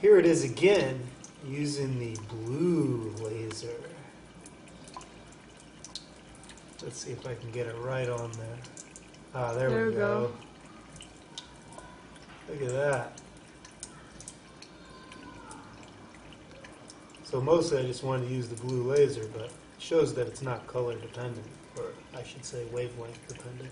Here it is again, using the blue laser. Let's see if I can get it right on there. Ah, there, There we we go. go. Look at that. So mostly I just wanted to use the blue laser, but it shows that it's not color dependent, or I should say wavelength dependent.